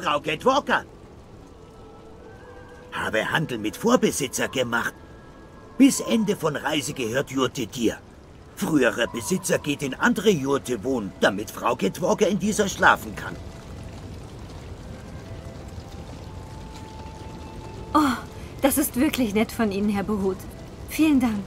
Frau Kate Walker. Habe Handel mit Vorbesitzer gemacht. Bis Ende von Reise gehört Jurte dir. Früherer Besitzer geht in andere Jurte wohnen, damit Frau Kate Walker in dieser schlafen kann. Oh, das ist wirklich nett von Ihnen, Herr Behut. Vielen Dank.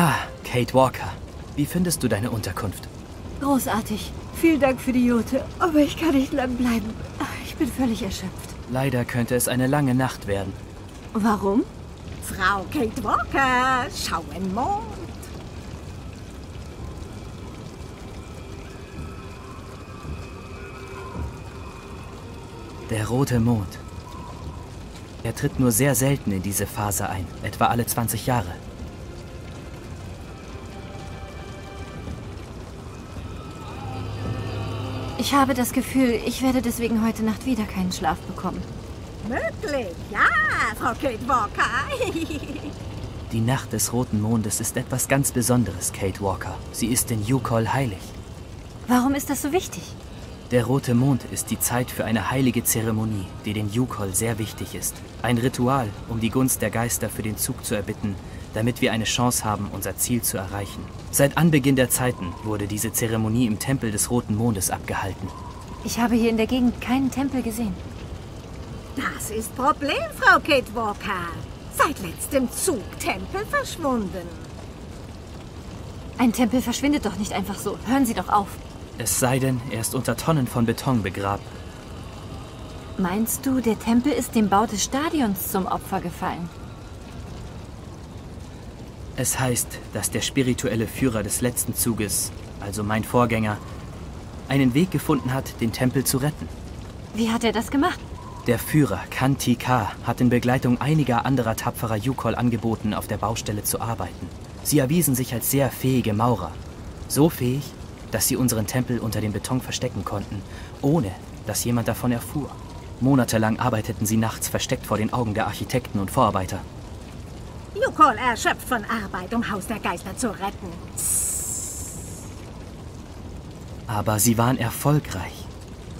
Ah, Kate Walker. Wie findest du deine Unterkunft? Großartig. Vielen Dank für die Jute. Aber ich kann nicht lang bleiben. Ich bin völlig erschöpft. Leider könnte es eine lange Nacht werden. Warum? Frau Kate Walker, schauen Mond. Der rote Mond. Er tritt nur sehr selten in diese Phase ein, etwa alle 20 Jahre. Ich habe das Gefühl, ich werde deswegen heute Nacht wieder keinen Schlaf bekommen. Möglich, ja, Frau Kate Walker. Die Nacht des roten Mondes ist etwas ganz Besonderes, Kate Walker. Sie ist in Yukol heilig. Warum ist das so wichtig? Der rote Mond ist die Zeit für eine heilige Zeremonie, die den Yukol sehr wichtig ist. Ein Ritual, um die Gunst der Geister für den Zug zu erbitten, damit wir eine Chance haben, unser Ziel zu erreichen. Seit Anbeginn der Zeiten wurde diese Zeremonie im Tempel des roten Mondes abgehalten. Ich habe hier in der Gegend keinen Tempel gesehen. Das ist Problem, Frau Kate Walker. Seit letztem Zug Tempel verschwunden. Ein Tempel verschwindet doch nicht einfach so. Hören Sie doch auf. Es sei denn, er ist unter Tonnen von Beton begraben. Meinst du, der Tempel ist dem Bau des Stadions zum Opfer gefallen? Es heißt, dass der spirituelle Führer des letzten Zuges, also mein Vorgänger, einen Weg gefunden hat, den Tempel zu retten. Wie hat er das gemacht? Der Führer, Kanti K., hat in Begleitung einiger anderer tapferer Yukol angeboten, auf der Baustelle zu arbeiten. Sie erwiesen sich als sehr fähige Maurer. So fähig, dass sie unseren Tempel unter dem Beton verstecken konnten, ohne dass jemand davon erfuhr. Monatelang arbeiteten sie nachts versteckt vor den Augen der Architekten und Vorarbeiter. Yukol erschöpft von Arbeit, um Haus der Geister zu retten. Aber sie waren erfolgreich.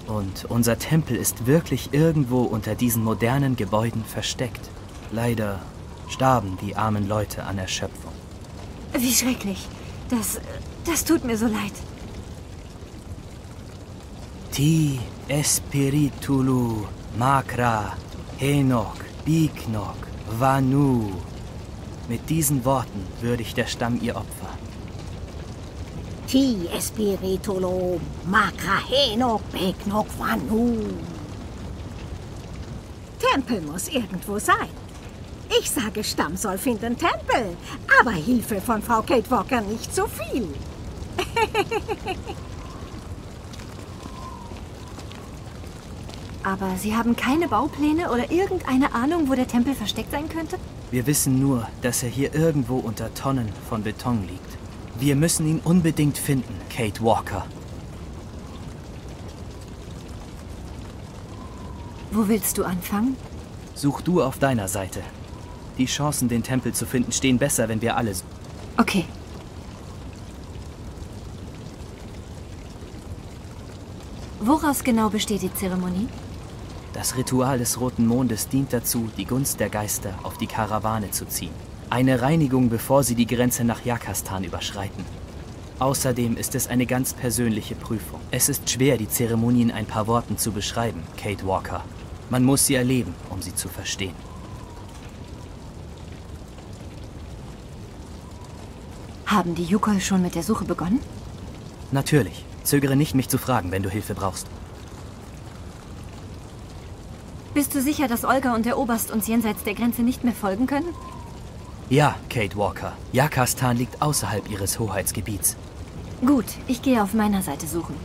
Und unser Tempel ist wirklich irgendwo unter diesen modernen Gebäuden versteckt. Leider starben die armen Leute an Erschöpfung. Wie schrecklich. Das, das tut mir so leid. Ti espiritulu makra henok biknok vanu. Mit diesen Worten würdigt der Stamm ihr Opfer. Ti espiritulo makrahenok beknok vanu. Tempel muss irgendwo sein. Ich sage, Stamm soll finden Tempel. Aber Hilfe von Frau Kate Walker nicht so viel. Aber Sie haben keine Baupläne oder irgendeine Ahnung, wo der Tempel versteckt sein könnte? Wir wissen nur, dass er hier irgendwo unter Tonnen von Beton liegt. Wir müssen ihn unbedingt finden, Kate Walker. Wo willst du anfangen? Such du auf deiner Seite. Die Chancen, den Tempel zu finden, stehen besser, wenn wir alle. Okay. Woraus genau besteht die Zeremonie? Das Ritual des Roten Mondes dient dazu, die Gunst der Geister auf die Karawane zu ziehen. Eine Reinigung, bevor sie die Grenze nach Jakastan überschreiten. Außerdem ist es eine ganz persönliche Prüfung. Es ist schwer, die Zeremonie in ein paar Worten zu beschreiben, Kate Walker. Man muss sie erleben, um sie zu verstehen. Haben die Yukol schon mit der Suche begonnen? Natürlich. Zögere nicht, mich zu fragen, wenn du Hilfe brauchst. Bist du sicher, dass Olga und der Oberst uns jenseits der Grenze nicht mehr folgen können? Ja, Kate Walker. Jakastan liegt außerhalb ihres Hoheitsgebiets. Gut, ich gehe auf meiner Seite suchen.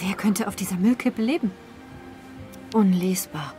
Wer könnte auf dieser Müllkippe leben? Unlesbar.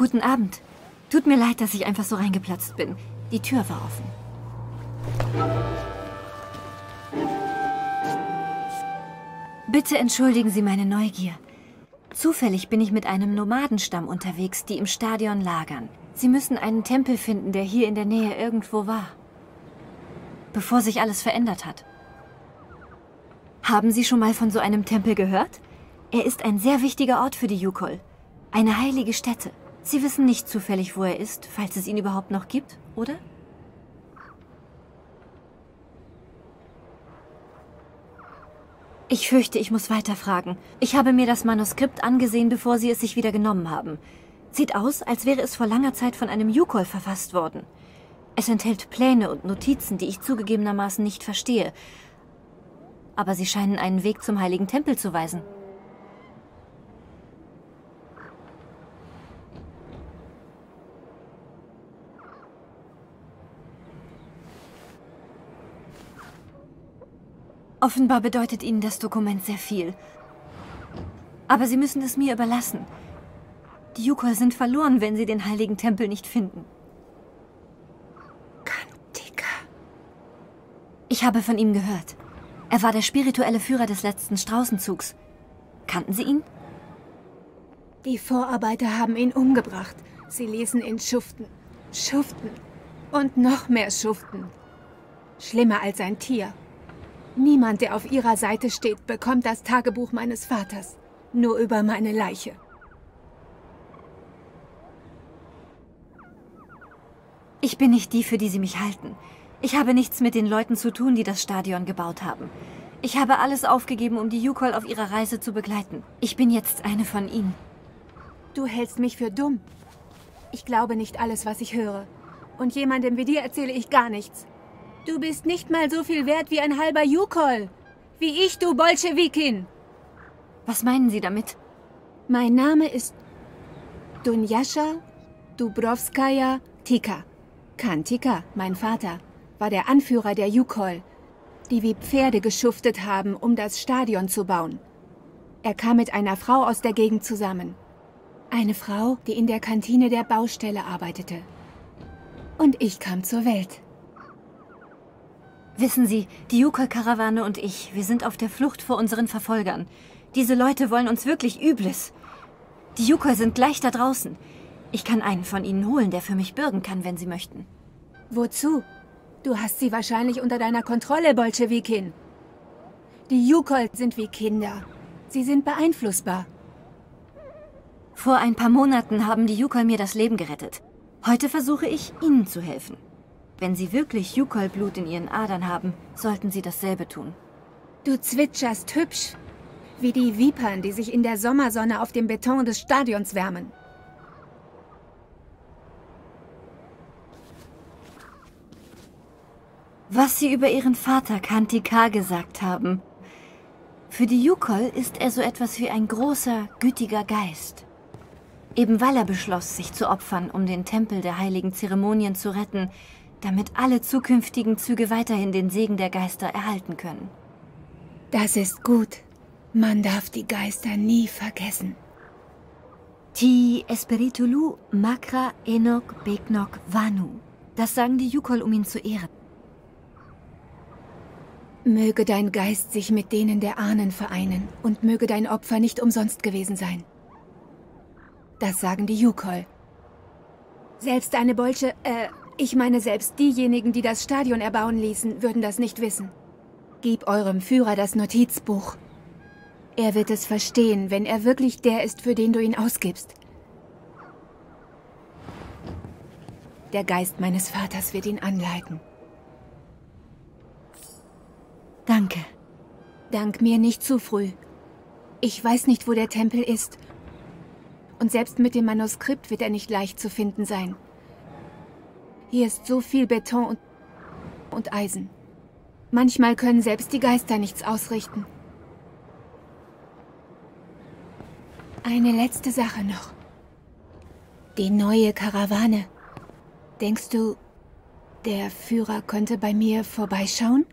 Guten Abend. Tut mir leid, dass ich einfach so reingeplatzt bin. Die Tür war offen. Bitte entschuldigen Sie meine Neugier. Zufällig bin ich mit einem Nomadenstamm unterwegs, die im Stadion lagern. Sie müssen einen Tempel finden, der hier in der Nähe irgendwo war. Bevor sich alles verändert hat. Haben Sie schon mal von so einem Tempel gehört? Er ist ein sehr wichtiger Ort für die Yukol. Eine heilige Stätte. Sie wissen nicht zufällig, wo er ist, falls es ihn überhaupt noch gibt, oder? Ich fürchte, ich muss weiterfragen. Ich habe mir das Manuskript angesehen, bevor Sie es sich wieder genommen haben. Sieht aus, als wäre es vor langer Zeit von einem Yukol verfasst worden. Es enthält Pläne und Notizen, die ich zugegebenermaßen nicht verstehe. Aber sie scheinen einen Weg zum Heiligen Tempel zu weisen. Offenbar bedeutet Ihnen das Dokument sehr viel. Aber Sie müssen es mir überlassen. Die Yukol sind verloren, wenn sie den heiligen Tempel nicht finden. Kantika. Ich habe von ihm gehört. Er war der spirituelle Führer des letzten Straußenzugs. Kannten Sie ihn? Die Vorarbeiter haben ihn umgebracht. Sie ließen ihn schuften. Schuften. Und noch mehr schuften. Schlimmer als ein Tier. Niemand, der auf ihrer Seite steht, bekommt das Tagebuch meines Vaters. Nur über meine Leiche. Ich bin nicht die, für die Sie mich halten. Ich habe nichts mit den Leuten zu tun, die das Stadion gebaut haben. Ich habe alles aufgegeben, um die Yukol auf ihrer Reise zu begleiten. Ich bin jetzt eine von ihnen. Du hältst mich für dumm. Ich glaube nicht alles, was ich höre. Und jemandem wie dir erzähle ich gar nichts. Du bist nicht mal so viel wert wie ein halber Yukol. Wie ich, du Bolschewikin. Was meinen Sie damit? Mein Name ist Dunjascha Dubrovskaya Tika. Kantika, mein Vater, war der Anführer der Yukol, die wie Pferde geschuftet haben, um das Stadion zu bauen. Er kam mit einer Frau aus der Gegend zusammen. Eine Frau, die in der Kantine der Baustelle arbeitete. Und ich kam zur Welt. Wissen Sie, die Yukol-Karawane und ich, wir sind auf der Flucht vor unseren Verfolgern. Diese Leute wollen uns wirklich Übles. Die Yukol sind gleich da draußen. Ich kann einen von ihnen holen, der für mich bürgen kann, wenn Sie möchten. Wozu? Du hast sie wahrscheinlich unter deiner Kontrolle, Bolschewikin. Die Yukol sind wie Kinder. Sie sind beeinflussbar. Vor ein paar Monaten haben die Yukol mir das Leben gerettet. Heute versuche ich, ihnen zu helfen. Wenn Sie wirklich Yukol-Blut in Ihren Adern haben, sollten Sie dasselbe tun. Du zwitscherst hübsch. Wie die Vipern, die sich in der Sommersonne auf dem Beton des Stadions wärmen. Was Sie über Ihren Vater Kantika gesagt haben. Für die Yukol ist er so etwas wie ein großer, gütiger Geist. Eben weil er beschloss, sich zu opfern, um den Tempel der heiligen Zeremonien zu retten, damit alle zukünftigen Züge weiterhin den Segen der Geister erhalten können. Das ist gut. Man darf die Geister nie vergessen. Ti Espiritulu Makra Enok Beknok Vanu. Das sagen die Yukol, um ihn zu ehren. Möge dein Geist sich mit denen der Ahnen vereinen und möge dein Opfer nicht umsonst gewesen sein. Das sagen die Yukol. Selbst eine Bolsche, äh, ich meine selbst diejenigen, die das Stadion erbauen ließen, würden das nicht wissen. Gib eurem Führer das Notizbuch. Er wird es verstehen, wenn er wirklich der ist, für den du ihn ausgibst. Der Geist meines Vaters wird ihn anleiten. Danke. Dank mir nicht zu früh. Ich weiß nicht, wo der Tempel ist. Und selbst mit dem Manuskript wird er nicht leicht zu finden sein. Hier ist so viel Beton und, und Eisen. Manchmal können selbst die Geister nichts ausrichten. Eine letzte Sache noch. Die neue Karawane. Denkst du, der Führer könnte bei mir vorbeischauen?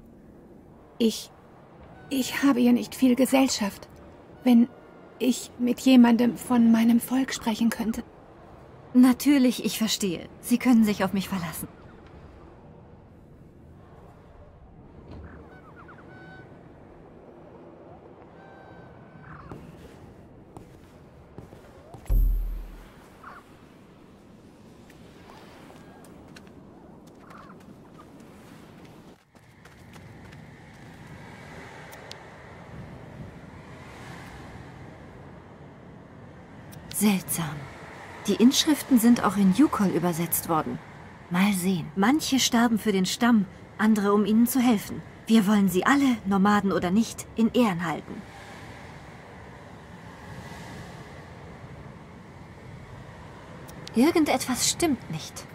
Ich... Ich habe ja nicht viel Gesellschaft. Wenn ich mit jemandem von meinem Volk sprechen könnte. Natürlich, ich verstehe. Sie können sich auf mich verlassen. Seltsam. Die Inschriften sind auch in Yukol übersetzt worden. Mal sehen. Manche starben für den Stamm, andere um ihnen zu helfen. Wir wollen sie alle, Nomaden oder nicht, in Ehren halten. Irgendetwas stimmt nicht.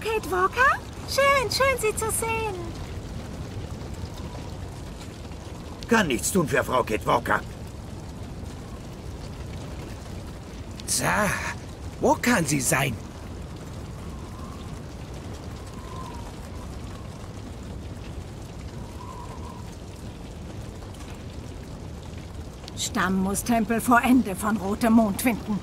Kate Walker? Schön, schön, Sie zu sehen. Kann nichts tun für Frau Kate Walker. Tja, wo kann sie sein? Stamm muss Tempel vor Ende von Rotem Mond finden.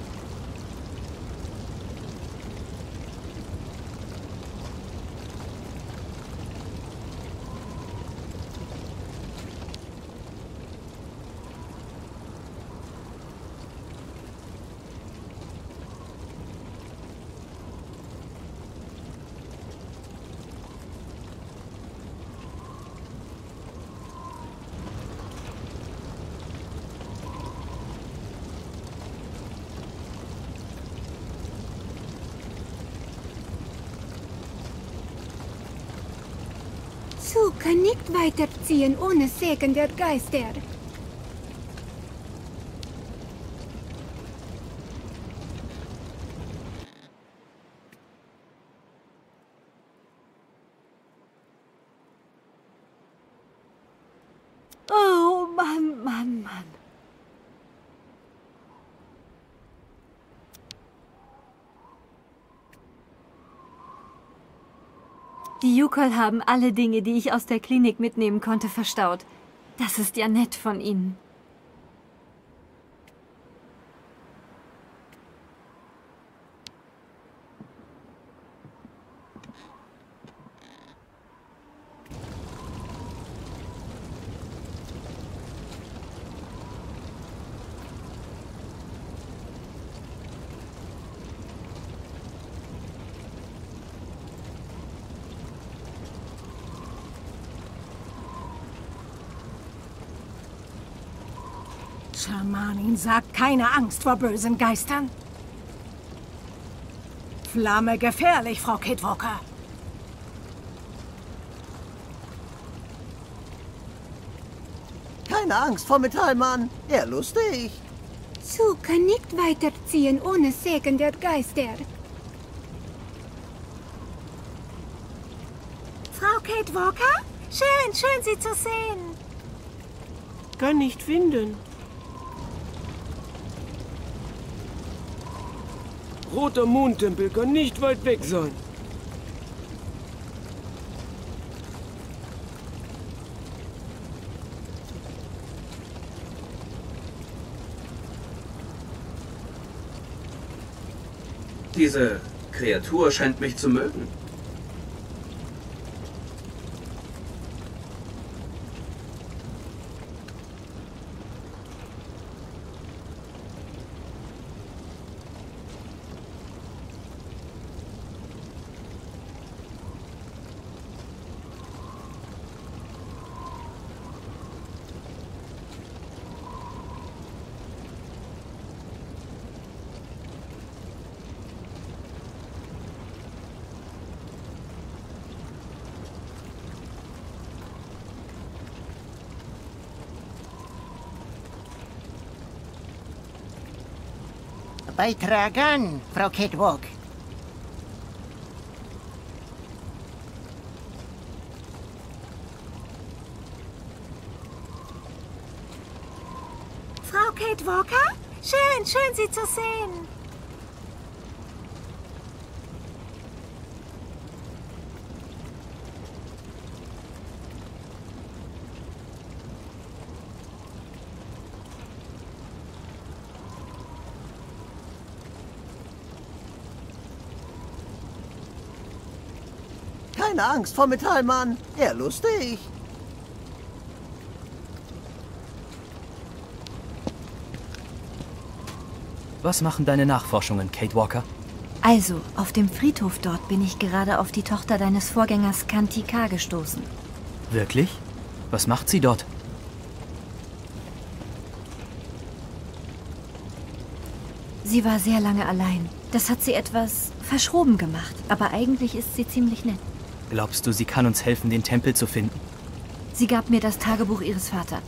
Su kann nicht weiterziehen ohne Segen der Geister. Oh Mann, Mann, Mann. Die Yukol haben alle Dinge, die ich aus der Klinik mitnehmen konnte, verstaut. Das ist ja nett von Ihnen. Schamanin sagt keine Angst vor bösen Geistern. Flamme gefährlich, Frau Kidwalker. Keine Angst vor Metallmann. Er lustig. Zu kann nicht weiterziehen ohne Segen der Geister. Frau Kate Walker? Schön, schön, Sie zu sehen. Kann nicht finden. Roter Mondtempel kann nicht weit weg sein. Diese Kreatur scheint mich zu mögen. Beitragen, Frau Catwalk. Frau Kate Walker? Schön, schön, Sie zu sehen. Keine Angst vor Metallmann. Er lustig. Was machen deine Nachforschungen, Kate Walker? Also, auf dem Friedhof dort bin ich gerade auf die Tochter deines Vorgängers Kanti K. gestoßen. Wirklich? Was macht sie dort? Sie war sehr lange allein. Das hat sie etwas verschroben gemacht. Aber eigentlich ist sie ziemlich nett. Glaubst du, sie kann uns helfen, den Tempel zu finden? Sie gab mir das Tagebuch ihres Vaters.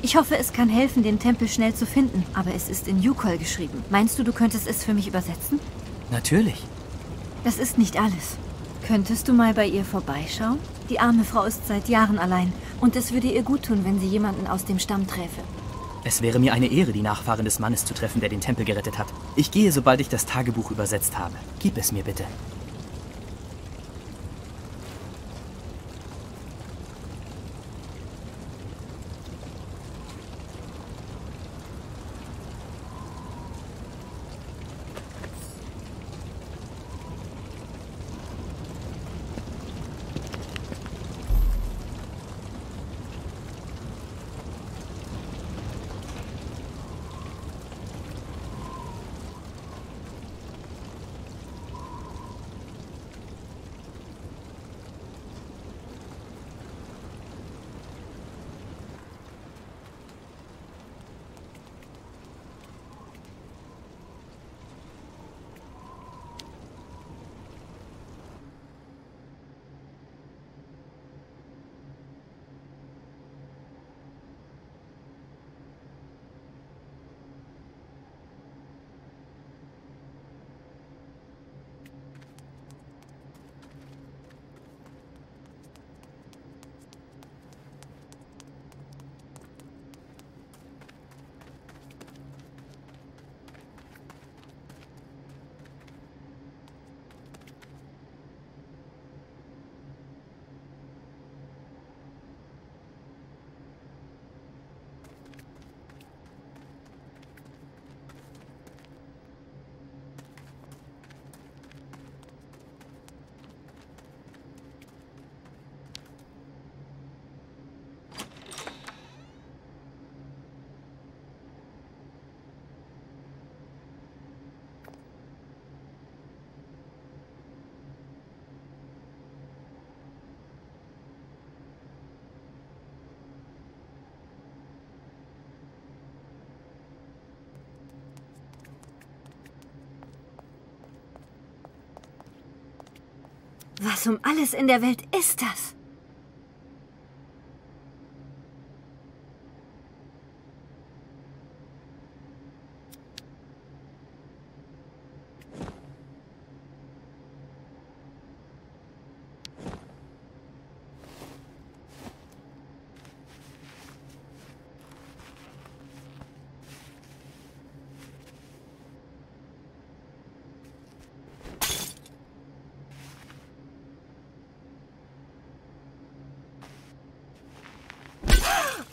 Ich hoffe, es kann helfen, den Tempel schnell zu finden. Aber es ist in Yukol geschrieben. Meinst du, du könntest es für mich übersetzen? Natürlich. Das ist nicht alles. Könntest du mal bei ihr vorbeischauen? Die arme Frau ist seit Jahren allein. Und es würde ihr gut tun, wenn sie jemanden aus dem Stamm träfe. Es wäre mir eine Ehre, die Nachfahren des Mannes zu treffen, der den Tempel gerettet hat. Ich gehe, sobald ich das Tagebuch übersetzt habe. Gib es mir bitte. Was um alles in der Welt ist das?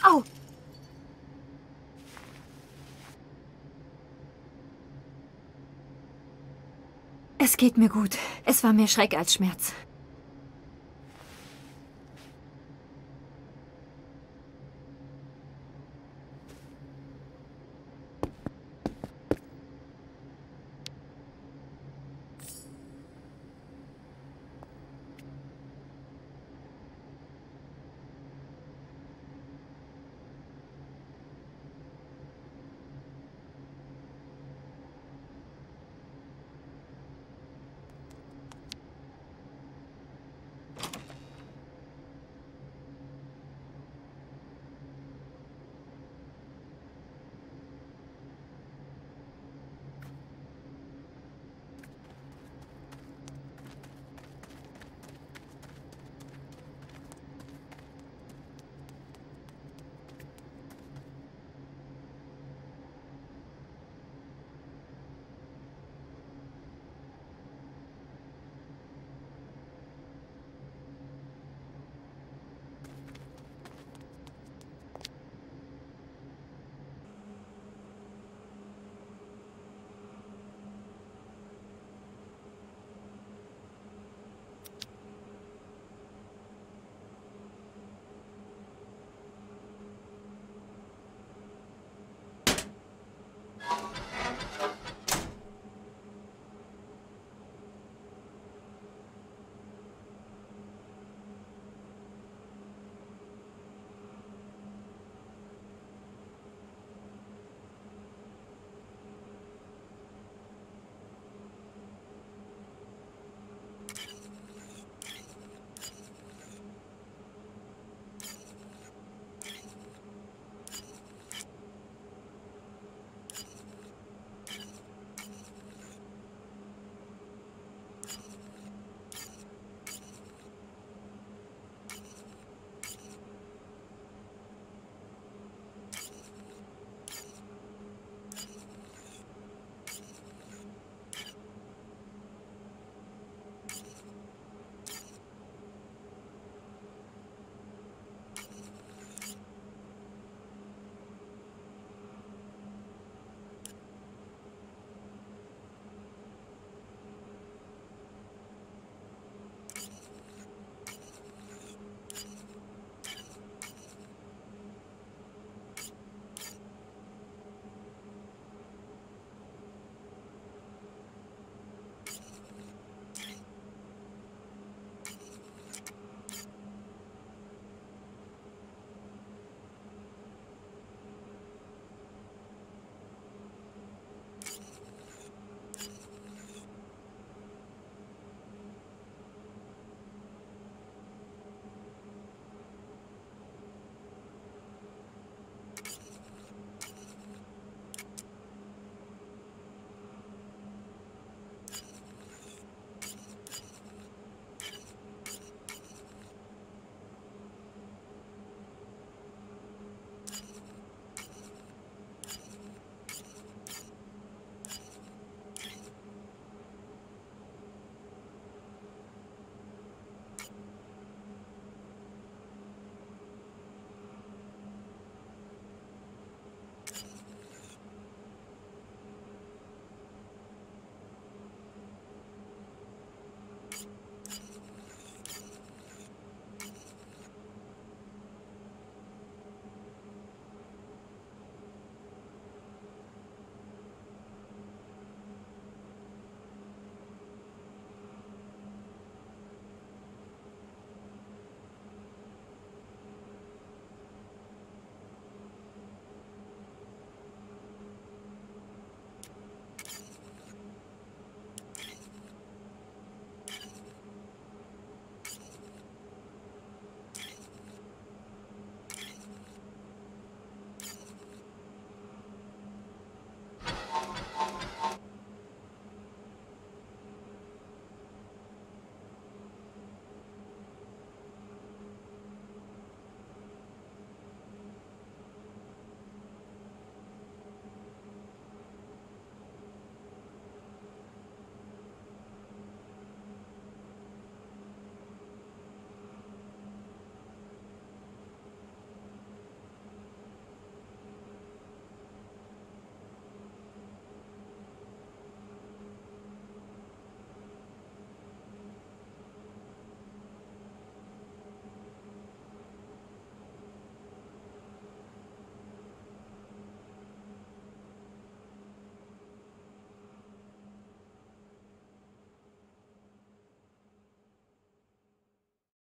Au! Es geht mir gut. Es war mehr Schreck als Schmerz.